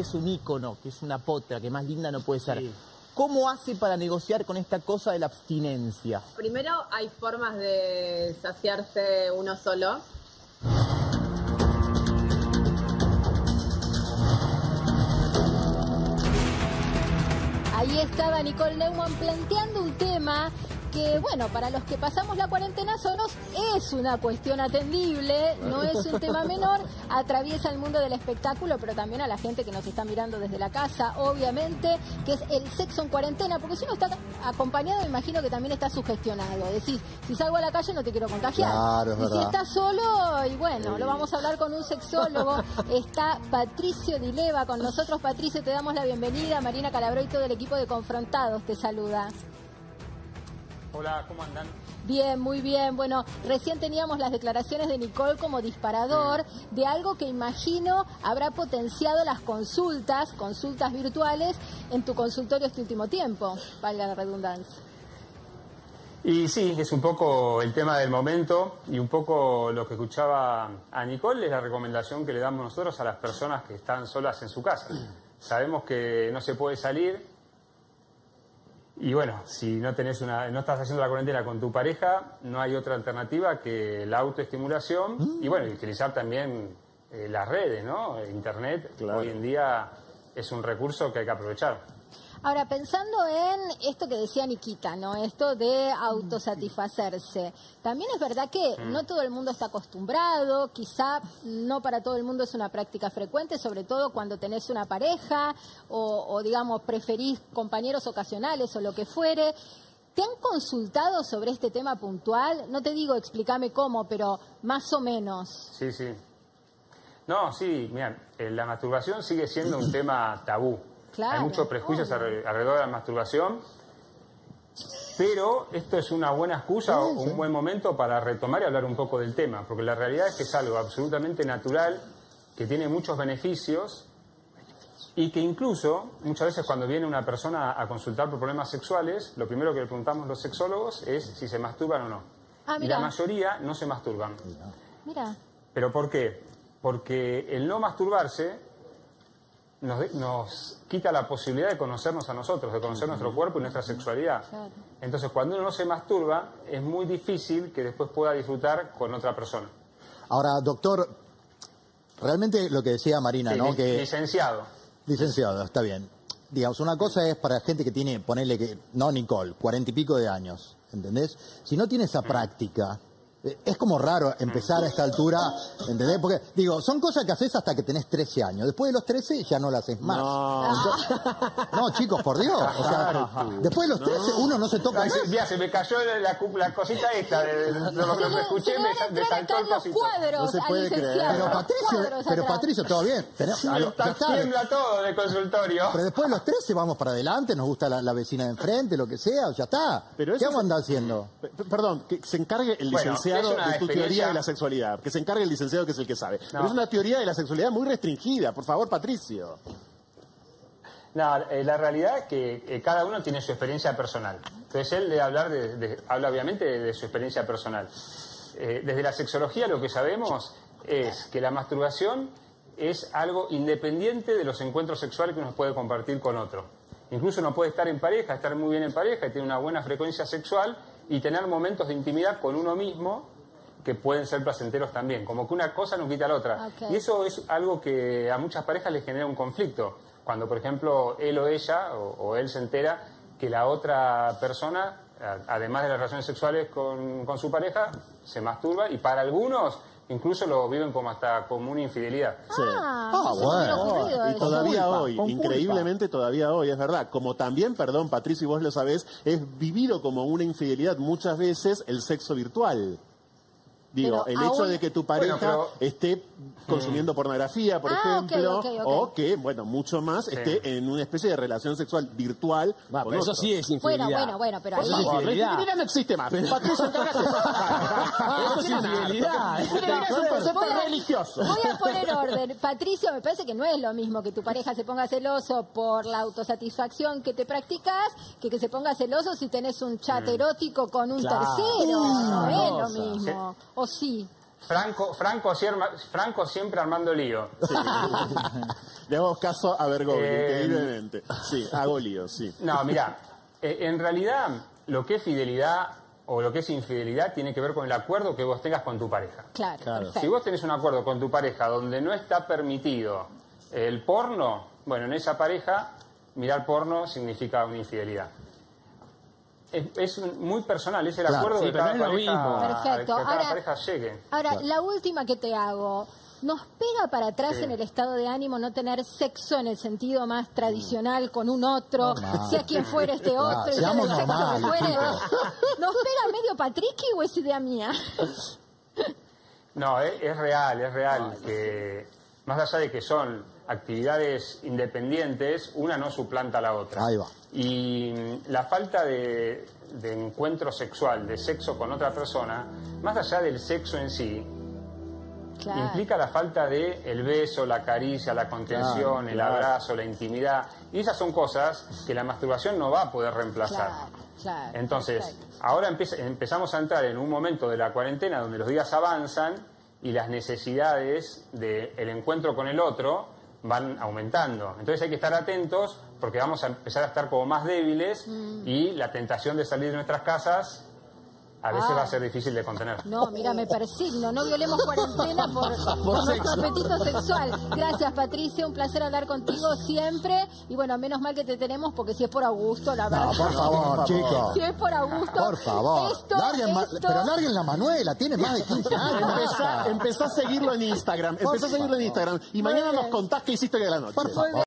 que es un ícono, que es una potra, que más linda no puede ser. ¿Cómo hace para negociar con esta cosa de la abstinencia? Primero hay formas de saciarse uno solo. Ahí estaba Nicole Neumann planteando un tema que, bueno, para los que pasamos la cuarentena solos es una cuestión atendible, no es un tema menor, atraviesa el mundo del espectáculo, pero también a la gente que nos está mirando desde la casa, obviamente, que es el sexo en cuarentena, porque si uno está acompañado, me imagino que también está sugestionado. Decís, si salgo a la calle no te quiero contagiar. Claro, es y si estás solo, y bueno, lo vamos a hablar con un sexólogo. Está Patricio Dileva con nosotros. Patricio, te damos la bienvenida. Marina Calabro y todo el equipo de Confrontados te saluda. Hola, ¿cómo andan? Bien, muy bien. Bueno, recién teníamos las declaraciones de Nicole como disparador de algo que imagino habrá potenciado las consultas, consultas virtuales, en tu consultorio este último tiempo, valga la redundancia. Y sí, es un poco el tema del momento y un poco lo que escuchaba a Nicole es la recomendación que le damos nosotros a las personas que están solas en su casa. Sabemos que no se puede salir y bueno, si no tenés una, no estás haciendo la cuarentena con tu pareja, no hay otra alternativa que la autoestimulación y bueno, y utilizar también eh, las redes, ¿no? Internet hoy en día es un recurso que hay que aprovechar. Ahora, pensando en esto que decía Nikita, ¿no? Esto de autosatisfacerse. También es verdad que no todo el mundo está acostumbrado, quizá no para todo el mundo es una práctica frecuente, sobre todo cuando tenés una pareja o, o, digamos, preferís compañeros ocasionales o lo que fuere. ¿Te han consultado sobre este tema puntual? No te digo explícame cómo, pero más o menos. Sí, sí. No, sí, mira, eh, la masturbación sigue siendo un tema tabú. Claro, Hay muchos prejuicios obvio. alre- alrededor de la masturbación, pero esto es una buena excusa o un buen momento para retomar y hablar un poco del tema, porque la realidad es que es algo absolutamente natural, que tiene muchos beneficios y que incluso muchas veces cuando viene una persona a consultar por problemas sexuales, lo primero que le preguntamos los sexólogos es si se masturban o no. Ah, y la mayoría no se masturban. Mira, ¿Pero por qué? Porque el no masturbarse nos, de- nos quita la posibilidad de conocernos a nosotros, de conocer nuestro cuerpo y nuestra sexualidad. Entonces, cuando uno no se masturba, es muy difícil que después pueda disfrutar con otra persona. Ahora, doctor, realmente lo que decía Marina, Sí, ¿no? li- Que Licenciado. licenciado, está bien. Digamos, una cosa es para gente que tiene, ponerle que, no Nicole, cuarenta y pico de años, ¿entendés? Si no tiene esa práctica, eh, es como raro empezar a esta altura, ¿entendés? Porque, digo, son cosas que haces hasta que tenés 13 años. Después de los 13 ya no las haces más. No, chicos, por Dios. O sea, después de los 13 uno no se toca Ay, más. se- mira, se me cayó la, la cosita esta, de, lo que me escuché, me, saltó el los cosito. cuadros No se al puede creer. licenciado. Pero Los Patricio, pero. Patricio, todo bien. Tenés- a lo- Está- ya está. tiembla todo de consultorio. Pero después de los 13 vamos para adelante, nos gusta la, la vecina de enfrente, lo que sea, ya está. Pero ¿Qué vamos a andar haciendo? Perdón, que se encargue el Bueno, licenciado de tu teoría de la sexualidad. Que se encargue el licenciado que es el que sabe. Pero es una teoría de la sexualidad muy restringida. Por favor, Patricio. No, eh, la realidad es que eh, cada uno tiene su experiencia personal. Entonces él debe hablar de, de- habla obviamente de, de su experiencia personal. Eh, desde la sexología lo que sabemos es que la masturbación es algo independiente de los encuentros sexuales que uno puede compartir con otro. Incluso uno puede estar en pareja, estar muy bien en pareja y tener una buena frecuencia sexual y tener momentos de intimidad con uno mismo que pueden ser placenteros también. Como que una cosa no quita la otra. Y eso es algo que a muchas parejas les genera un conflicto. Cuando, por ejemplo, él o ella o, o él se entera que la otra persona, a- además de las relaciones sexuales con, con su pareja, se masturba y para algunos incluso lo viven como hasta como una infidelidad. Ah, Ah, bueno. ocurrido Y todavía culpa, hoy, increíblemente todavía hoy, es verdad. Como también, perdón, Patricio, y vos lo sabés, es vivido como una infidelidad muchas veces el sexo virtual. Digo, Pero el hecho aún- de que tu pareja Bueno, pero- esté consumiendo pornografía, por Ah, ejemplo, o que, bueno, mucho más, esté en una especie de relación sexual virtual. Va, con pero eso sí es Bueno, infidelidad. bueno, bueno, pero ahí... No, la infidelidad. infidelidad no existe más. Patricio. Eso es infidelidad. Es un concepto Voy a- religioso. Voy a poner orden. Patricio, me parece que no es lo mismo que tu pareja se ponga celoso por la autosatisfacción que te practicas que que se ponga celoso si tenés un chat erótico con un Claro. tercero. No es lo mismo. ¿O sí? Franco, Franco, siempre armando lío. Le damos caso a Bergoglio, Eh, increíblemente. Sí, hago lío, sí. No, mira, eh, en realidad lo que es fidelidad o lo que es infidelidad tiene que ver con el acuerdo que vos tengas con tu pareja. Claro. Si vos tenés un acuerdo con tu pareja donde no está permitido el porno, bueno, en esa pareja mirar porno significa una infidelidad. Es, es un- muy personal, es el Claro. acuerdo Sí, que cada pareja, mismo. Perfecto. que cada Ahora- pareja llegue. Ahora, la última que te hago. ¿Nos pega para atrás Sí. en el estado de ánimo no tener sexo en el sentido más tradicional con un otro, Normal. sea quien fuere este otro, y sea sexo fuere? ¿Nos pega medio patriqui o es idea mía? No, es, es real, es real que más allá de que son actividades independientes, una no suplanta a la otra. Ahí va. Y mm, la falta de, de encuentro sexual, de sexo con otra persona, más allá del sexo en sí, Claro. implica la falta de el beso, la caricia, la contención, Claro, el claro. abrazo, la intimidad. Y esas son cosas que la masturbación no va a poder reemplazar. Claro, claro. Entonces, perfecto. ahora empieza- empezamos a entrar en un momento de la cuarentena donde los días avanzan y las necesidades del encuentro con el otro van aumentando. Entonces hay que estar atentos porque vamos a empezar a estar como más débiles Mm. y la tentación de salir de nuestras casas a veces Ah. va a ser difícil de contener. No, mira, me persigno. No violemos cuarentena por, por nuestro apetito sexual. Gracias, Patricia. Un placer hablar contigo siempre. Y bueno, menos mal que te tenemos porque si es por Augusto, la verdad. No, por favor, chicos. Si es por Augusto. Por favor. Esto, Larguen esto- Pero larguen la Manuela, tiene más de 15 años. Empezá, empezá a seguirlo en Instagram. Empezá a seguirlo en Instagram. Y mañana nos contás qué hiciste hoy de la noche. Por favor.